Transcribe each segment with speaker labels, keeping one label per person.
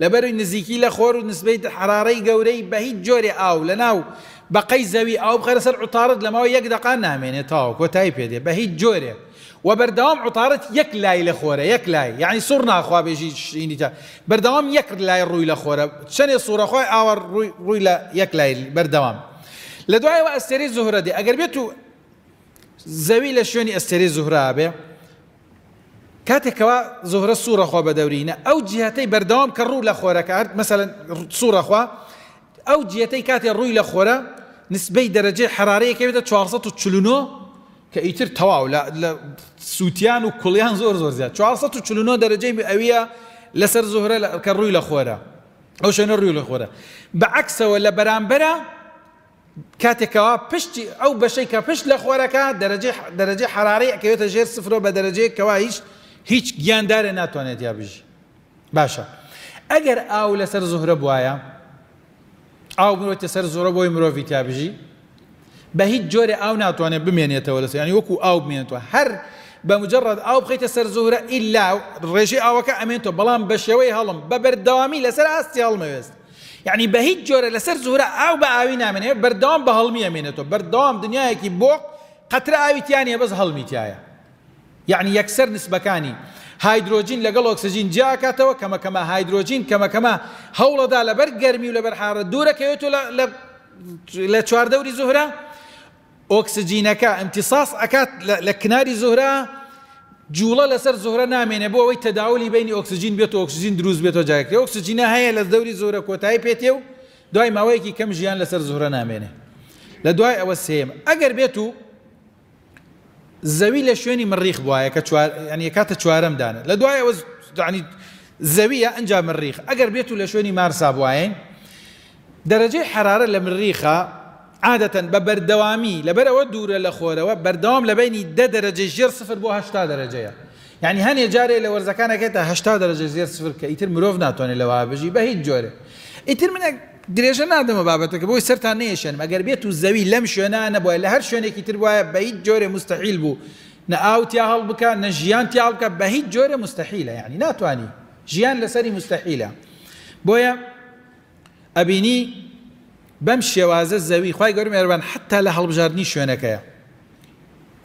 Speaker 1: لەبەروی نزیکی لە خۆر و نسبەی حەرارەی گەورەی بە هیچ جۆرێ ئاو لە ناو بەقەی زەوی ئاو بخەرە سەر عوتاڕت لە ماوەی یەک دەقە نامێنێ تاو کۆتایی پێ دێ بە هیچ جۆرێ و بەردەوام عوتاڕت یەک لای لە خۆرە یەک لای یعنی سوڕ ناخوا بێژی شینی تا بەردەوام یەک لای ڕووی لە خۆرە چەنێ سوڕەخوای ئاوە ڕووی ڕووی لە یەک لای بەردەوام لە دوایەوە ئەستێرەی زوهرە دێ ئەگەر بێت و زەوی لە شوێنی ئەستێرەی زوهرا بێ کاتێک کەوا زوهرە سوڕە خوا بەدەورینە ئەو جیهەتەی بەردەوام کە ڕوو لە خۆرەکە هەر مەسەلەن سوڕە خوا ئەو جیهەتەی کاتێ ڕووی لە خۆرە نسبەی دەرەجەی حەرارەیەکە بێتە 449 کە ئیتر تەواو لە سووتیان و کوڵیان زۆر زۆر زیاد 449 دەرەجەی ئەویە لەسەر زوهرە کە ڕووی لە خۆرە ئەو شوێنە ڕووی لە خۆرە بەعکسەوە لە بەرامبەرە کاتێک کەوا پشتی ئەو بەشەی کە پشت لە خۆرەکە دەرەجەی دەرەجەی حەرارەی ئەکەوێتە ژێر سفرەوە بە دەرەجەیەک کەوا هیچ هیچ گیاندارێ ناتوانێت یا بژی باشە ئەگەر ئاو لەسەر زهرە بواە ئاو مرۆتە سەر زۆرە بۆی مرۆڤی تا بژی بە هیچ جۆرە ئاو ناتوانێت بمێنێتەوە لەسەر ینی وەکو ئاو بمێنێتەوە هەر بە مجرڕد ئاو بخیتە سەر زۆرە ئیلا ڕێژەی ئاوەکە ئەمێنێتەوە بەڵام بە شێوەی هەڵم بە بەردەوامی لەسەر ئاستی هەڵمەوێست یەعنی بە هیچ جۆرە لەسەر زوهرە ئاو بە ئاوی نامێنێ بەردەوام بە هەڵمی ئەمێنێتەوە بەردەوام دنیایەکی بۆق قەترە ئاوی تیا نیە بەس هەڵمی تیایە یەعنی یەکسەر نسبەکانی هایدرۆجین لەگەڵ ئۆکسجین جیاکاتەوە کەمە کەمە هایدرۆجین کەمە کەمە هەوڵەدا لەبەر گەرمی و لەبەر حارە دوورەکەوێت و لە لە چواردەوری زوهرە ئۆکسجینەکە امتصاص ئەکات لە کناری زوهرە جوڵە لەسەر زوهرە نامێنێ بۆ ئەوەی تەداولی بینی ئۆکسجین بێت و ئۆکسجین دروست بێت و جاکرێ ئۆکسجینە هەیە لە دەوری زوهرە کۆتایی پێتێ و دوای ماوەیەکی کەم ژیان لەسەر زوهرە نامێنێ لە دوای ئەوە سێم ئەگەر بێت و زەوی لە شوێنی مریخ بواە کە ینی کاتە چوارم دانە لە دوای ئەوە زەویە ئەنج مریخ ئەگەر بێت و لە شوێنی مارسا بواین دەرەجەی حەرارە لە مریخا عادەتەن بە بەردەوامی لەبەر ئەوە دوورە لە خۆرەوە بەردەوام لە بەینی دە دەرەجەی ژێر سفر بۆ هەشتا دەرەجەیە یانی هەنێ جارێ لە وەرزەکان ئەکێتە هەشتا دەرەجە ژێر سفر کە ئیتر مرۆڤ ناتوانێت لەوە بژی بە هیچ جۆرێ ئیتر منە درێژە نادەمە بابەتەکە بۆی سەرتان نێشێنم ئەگەر بێت و زەوی لەم شوێنە نەبووە لە هەر شوێنێکی تر وایە بە هیچ جۆرێ مستحیل بوو نە ئاو تیا هەڵ بکە نە ژیان تیا هەڵ بکە بە هیچ جۆرێ مستحیلە یعنی ناتوانانی ژیان لەسەری مستحیلە بۆیە ئەبینی بەم شێوازە زەوی خوای گەورە مێربان حتا لە هەڵبژاردنی شوێنەکەیە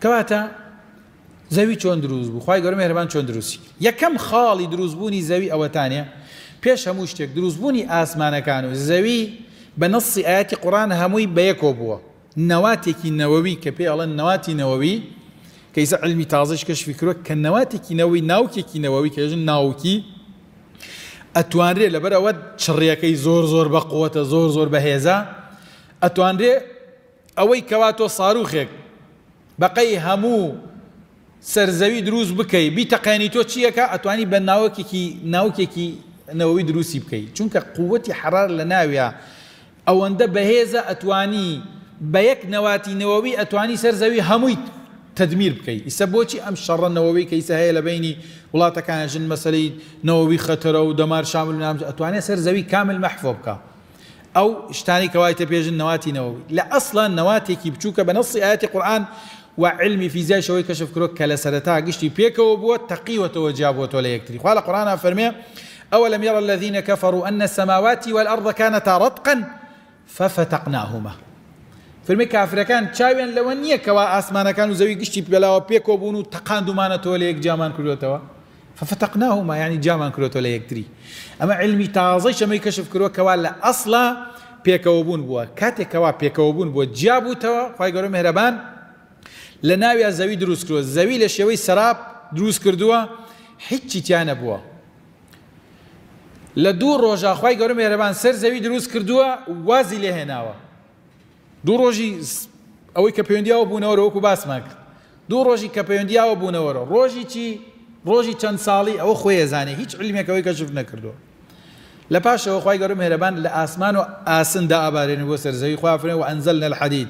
Speaker 1: کەواتە زەوی چۆن دروست بوو خوای گەورە مێربان چۆن دروستی یەکەم خاڵی دروستبوونی زەوی ئەوەتانە پێش هەموو شتێک دروستبوونی ئاسمانەکان و زەوی بە نەسی ئاەتی قڕان هەمووی بەیەکۆ بووە نەواتێکی نەوەوی کە پێی ئەڵێن نەواتی نەوەوی کە ئیسە علمی تازەیش کەشفی کروە کە نەواتێکی نەوەی ناوکێکی نەوەوی کە ژن ناوکی ئەتوانرێ لەبەر ئەوە چڕیەکەی زۆر زۆر بە قووەتە زۆر زۆر بەهێزە ئەتوانرێ ئەوەی کەوا تۆ ساروخێک بەقەی هەموو سەرزەوی دروست بکەی بیتەقێنی تۆ چیەکە ئەتوانی بە ناوکێکی ناوکێکی نەوەوی دروستی بکەیت چونکە قوتی حرار لە ناویە ئەوەندە بەهێزە ئەتوانی بە یەک نەواتی نەوەوی ئەتوانی سەر زەوی هەمووی تدمیر بکەی ئیسە بۆچی ئەم شەڕە نەوەوی کە ئیسە هەیە لە بەینی وڵاتەکان ژن مەسەلەی نەوەوی خەتەرە و دەمار شامل نامز ئەتوانێت سەر زەوی کامل مەحفۆ بکە ئەو شتانی کەوای تە پێژن نەواتی نەوەوی لە ئەسڵا نەواتێکی بچووکە بە نەسی ئاەتی قورآن و علمی فیزیای شەوەی کەشف کرۆک کە لە سەرەتا گشتی پێکەوە بووە تەقیوەتەوە جیابووەوە لە یەکتری خوا لە قڕانە فەرمێ اولم یر الذین کفروا ان السماوات والارض کانتا رتقا ففتقناهما فرمی کافرەکان چاویان لەوە نییە کەوا ئاسمانەکان و زەوی گشتی پێلاوە پێکەوە بوون و تەقاندومانەتەوە لە یەک جامان کردوێتەوە ففتقناهما یعنی جامان کرۆتۆ لە یەکتری ئەمە علمی تازەی شەمەی کەشف کرۆ کەوا لە ئەسڵا پێکەوەبوون بووە کاتێکەوە پێکەوەبوون بۆ جیابووتەوە خی گەۆ مهرەبان لە ناویا زەوی دروست کرۆ زەوی لە شێوەی سەراب دروست کردووە هیچی تیانە بووە لە دوو ڕۆژە خوای گەورە مێرەبان سەر زەوی دروست کردووە وازی لێ هێناوە دوو ڕۆژی ئەوەی کە پەیوەندیاوە بوونەوەرە وەکو باسمان کرد دوو ڕۆژی کە پەیوەندیاوە بوونەوەرە ڕۆژی چی ڕۆژی چەند ساڵی ئەوە خۆی زانێ هیچ علمێکەوەی کەشف نەکردووە لە پاشەوە خی گەورە مێرەبان لە ئاسمان و ئاسندا ئابارێنی بۆ سەر زەوی خوافرێ و ئەنزەل نەل حەدید